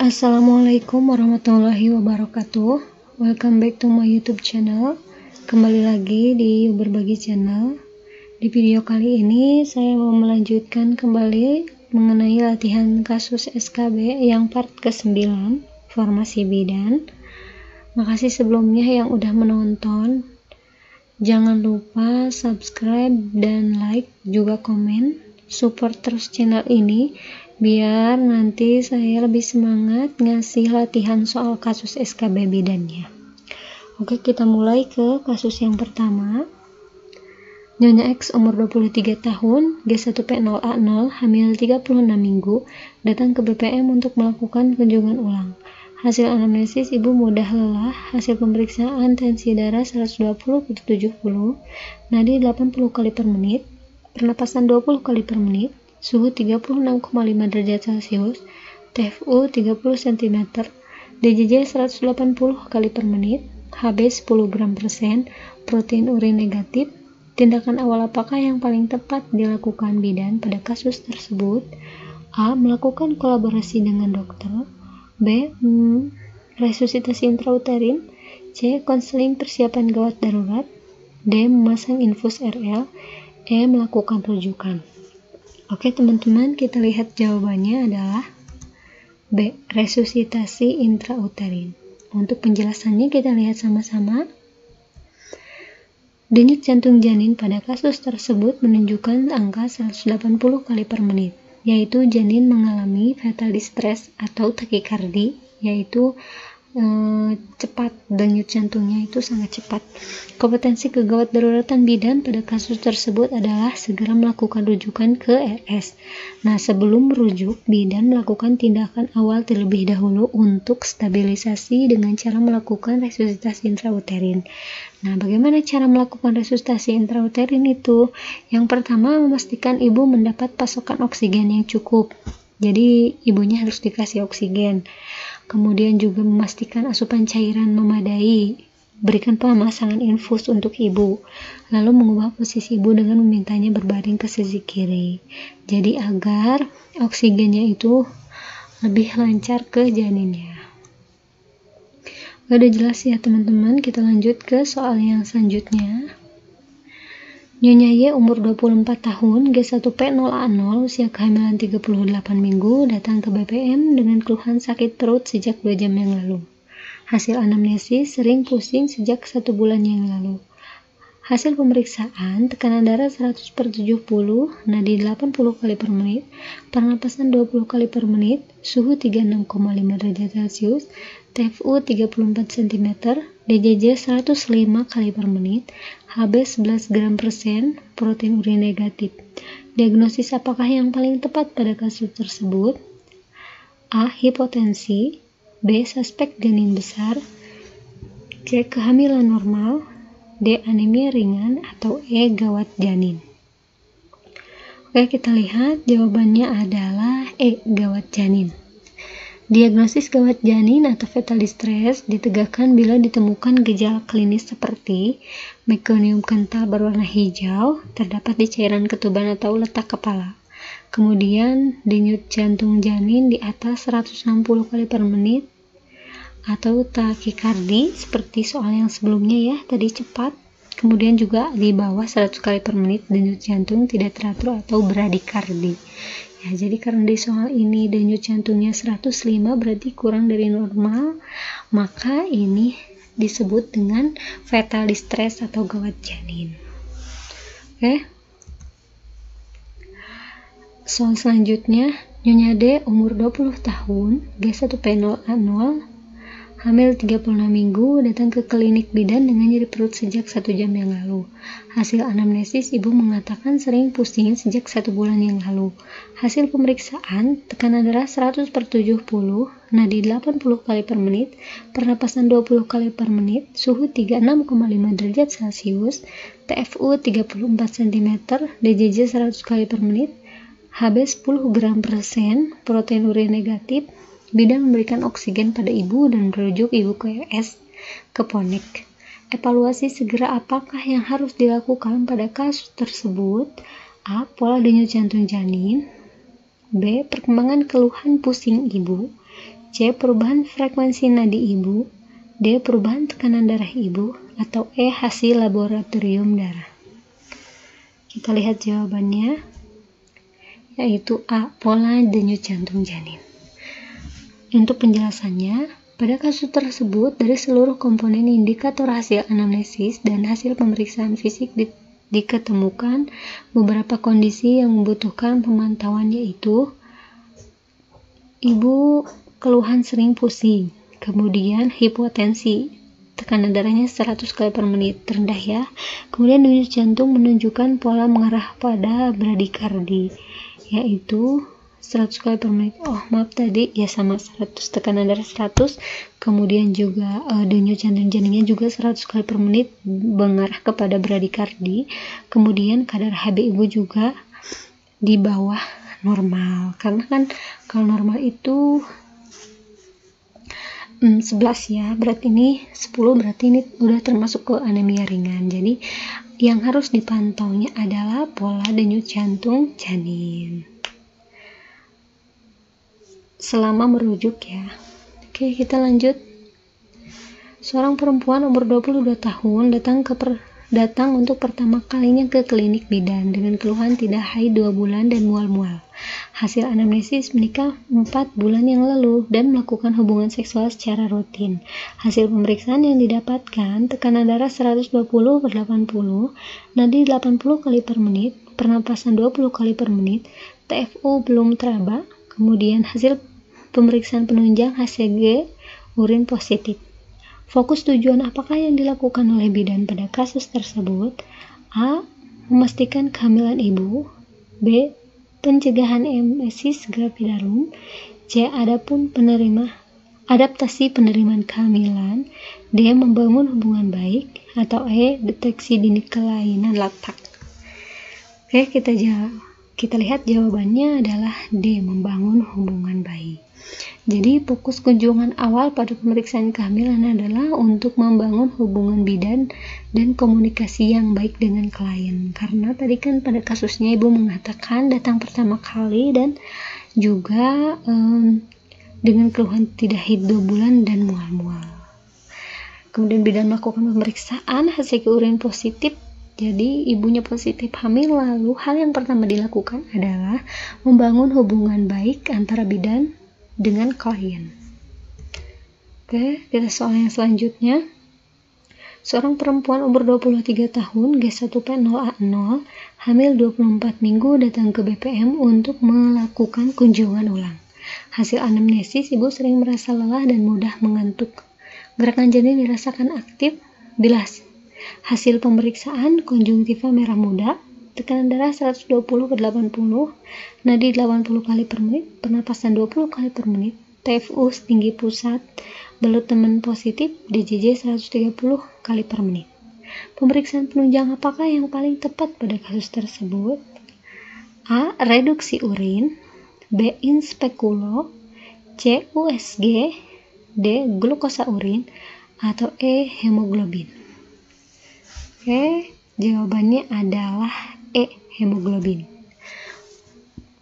Assalamualaikum warahmatullahi wabarakatuh. Welcome back to my youtube channel. Kembali lagi di Berbagi Channel. Di video kali ini saya mau melanjutkan kembali Mengenai latihan kasus SKB yang part ke-9 Formasi bidan. Makasih sebelumnya yang udah menonton. Jangan lupa subscribe dan like juga komen. Support terus channel ini biar nanti saya lebih semangat ngasih latihan soal kasus SKB bidannya. Oke, kita mulai ke kasus yang pertama. Nyonya X umur 23 tahun, G1P0A0, hamil 36 minggu, datang ke BPM untuk melakukan kunjungan ulang. Hasil anamnesis ibu mudah lelah, hasil pemeriksaan tensi darah 120 per 70, nadi 80 kali per menit, pernapasan 20 kali per menit, suhu 36,5 derajat Celcius, TFU 30 cm, DJJ 180 kali per menit, HB 10 gram persen, protein urin negatif, tindakan awal apakah yang paling tepat dilakukan bidan pada kasus tersebut? A. Melakukan kolaborasi dengan dokter B. Hmm, resusitasi intrauterin C. Konseling persiapan gawat darurat D. Memasang infus RL E. Melakukan rujukan Oke teman-teman, kita lihat jawabannya adalah B. Resusitasi intrauterin. Untuk penjelasannya kita lihat sama-sama. Denyut jantung janin pada kasus tersebut menunjukkan angka 180 kali per menit, yaitu janin mengalami fatal distress atau takikardi, yaitu Eh, cepat denyut jantungnya itu sangat cepat. Kompetensi kegawat daruratan bidan pada kasus tersebut adalah segera melakukan rujukan ke RS. Nah, sebelum merujuk, bidan melakukan tindakan awal terlebih dahulu untuk stabilisasi dengan cara melakukan resusitasi intrauterin. Nah, bagaimana cara melakukan resusitasi intrauterin itu? Yang pertama, memastikan ibu mendapat pasokan oksigen yang cukup. Jadi, ibunya harus dikasih oksigen kemudian juga memastikan asupan cairan memadai, berikan pemasangan infus untuk ibu, lalu mengubah posisi ibu dengan memintanya berbaring ke sisi kiri. Jadi agar oksigennya itu lebih lancar ke janinnya. Udah jelas ya teman-teman, kita lanjut ke soal yang selanjutnya. Nyonya Y umur 24 tahun, G1P0A0, usia kehamilan 38 minggu, datang ke BPM dengan keluhan sakit perut sejak 2 jam yang lalu. Hasil anamnesis sering pusing sejak satu bulan yang lalu. Hasil pemeriksaan, tekanan darah 100 per 70, nadi 80 kali per menit, pernapasan 20 kali per menit, suhu 36,5 derajat Celcius, TFU 34 cm, DJJ 105 kali per menit, HB 11 gram persen, protein urin negatif. Diagnosis apakah yang paling tepat pada kasus tersebut? A. Hipotensi B. Suspek janin besar C. Kehamilan normal D. Anemia ringan atau E. Gawat janin Oke kita lihat jawabannya adalah E. Gawat janin Diagnosis gawat janin atau fetal distress ditegakkan bila ditemukan gejala klinis seperti mekonium kental berwarna hijau terdapat di cairan ketuban atau letak kepala. Kemudian denyut jantung janin di atas 160 kali per menit atau takikardi seperti soal yang sebelumnya ya, tadi cepat. Kemudian juga di bawah 100 kali per menit denyut jantung tidak teratur atau bradikardi. Ya, jadi karena di soal ini denyut jantungnya 105 berarti kurang dari normal, maka ini disebut dengan fetal distress atau gawat janin. Oke. Soal selanjutnya, Nyonya D umur 20 tahun, G1P0A0, Hamil 36 minggu, datang ke klinik bidan dengan nyeri perut sejak satu jam yang lalu. Hasil anamnesis, ibu mengatakan sering pusing sejak satu bulan yang lalu. Hasil pemeriksaan, tekanan darah 100 per 70, nadi 80 kali per menit, pernapasan 20 kali per menit, suhu 36,5 derajat Celcius, TFU 34 cm, DJJ 100 kali per menit, HB 10 gram persen, protein urin negatif, Bidan memberikan oksigen pada ibu dan merujuk ibu ke RS ke Ponik. Evaluasi segera apakah yang harus dilakukan pada kasus tersebut? A. Pola denyut jantung janin B. Perkembangan keluhan pusing ibu C. Perubahan frekuensi nadi ibu D. Perubahan tekanan darah ibu atau E. Hasil laboratorium darah kita lihat jawabannya yaitu A. Pola denyut jantung janin untuk penjelasannya pada kasus tersebut, dari seluruh komponen indikator hasil anamnesis dan hasil pemeriksaan fisik di, diketemukan beberapa kondisi yang membutuhkan pemantauan yaitu ibu keluhan sering pusing, kemudian hipotensi, tekanan darahnya 100 kali per menit rendah ya. Kemudian denyut jantung menunjukkan pola mengarah pada bradikardi, yaitu 100 kali per menit. Oh, maaf tadi ya sama 100 tekanan darah 100, kemudian juga uh, denyut jantung janinnya juga 100 kali per menit mengarah kepada bradikardi. Kemudian kadar HB ibu juga di bawah normal. Karena kan kalau normal itu hmm, 11 ya berarti ini 10 berarti ini udah termasuk ke anemia ringan jadi yang harus dipantaunya adalah pola denyut jantung janin selama merujuk ya. Oke kita lanjut. Seorang perempuan umur 22 tahun datang ke per, datang untuk pertama kalinya ke klinik bidan dengan keluhan tidak haid 2 bulan dan mual-mual. Hasil anamnesis menikah 4 bulan yang lalu dan melakukan hubungan seksual secara rutin. Hasil pemeriksaan yang didapatkan tekanan darah 120 per 80, nadi 80 kali per menit, pernapasan 20 kali per menit, TFU belum teraba, kemudian hasil pemeriksaan penunjang HCG urin positif. Fokus tujuan apakah yang dilakukan oleh bidan pada kasus tersebut? A. Memastikan kehamilan ibu. B pencegahan emesis gravidarum, C. Adapun penerima adaptasi penerimaan kehamilan, D. Membangun hubungan baik, atau E. Deteksi dini kelainan latak. Oke, kita jawab. Kita lihat jawabannya adalah D. Membangun hubungan baik. Jadi fokus kunjungan awal pada pemeriksaan kehamilan adalah untuk membangun hubungan bidan dan komunikasi yang baik dengan klien. Karena tadi kan pada kasusnya ibu mengatakan datang pertama kali dan juga um, dengan keluhan tidak hidup bulan dan mual-mual. Kemudian bidan melakukan pemeriksaan hasil urin positif jadi ibunya positif hamil lalu hal yang pertama dilakukan adalah membangun hubungan baik antara bidan dengan klien. Oke, kita soal yang selanjutnya. Seorang perempuan umur 23 tahun, G1P0A0, hamil 24 minggu datang ke BPM untuk melakukan kunjungan ulang. Hasil anamnesis, ibu sering merasa lelah dan mudah mengantuk. Gerakan janin dirasakan aktif bila hasil pemeriksaan konjungtiva merah muda, tekanan darah 120 per 80, nadi 80 kali per menit, pernapasan 20 kali per menit, TFU setinggi pusat, belut teman positif, DJJ 130 kali per menit. Pemeriksaan penunjang apakah yang paling tepat pada kasus tersebut? A. Reduksi urin B. Inspekulo C. USG D. Glukosa urin atau E. Hemoglobin Oke, jawabannya adalah E. Hemoglobin.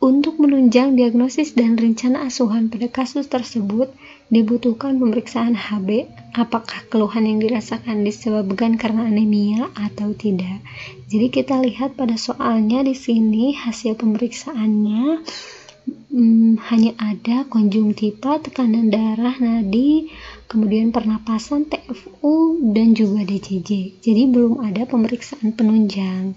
Untuk menunjang diagnosis dan rencana asuhan pada kasus tersebut, dibutuhkan pemeriksaan HB apakah keluhan yang dirasakan disebabkan karena anemia atau tidak. Jadi kita lihat pada soalnya di sini hasil pemeriksaannya hmm, hanya ada konjungtiva, tekanan darah, nadi, kemudian pernapasan, TFU, dan juga DCJ. Jadi belum ada pemeriksaan penunjang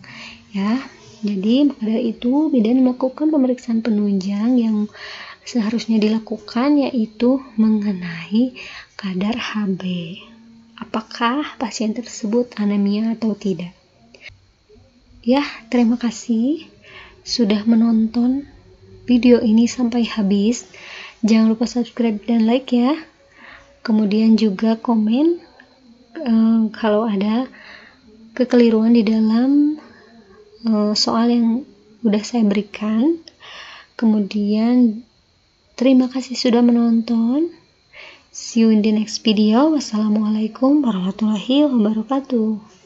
ya. Jadi dari itu bidan melakukan pemeriksaan penunjang yang seharusnya dilakukan yaitu mengenai kadar HB apakah pasien tersebut anemia atau tidak? Ya terima kasih sudah menonton video ini sampai habis. Jangan lupa subscribe dan like ya kemudian juga komen uh, kalau ada kekeliruan di dalam Eh, soal yang udah saya berikan. Kemudian terima kasih sudah menonton. See you in the next video. Wassalamualaikum warahmatullahi wabarakatuh.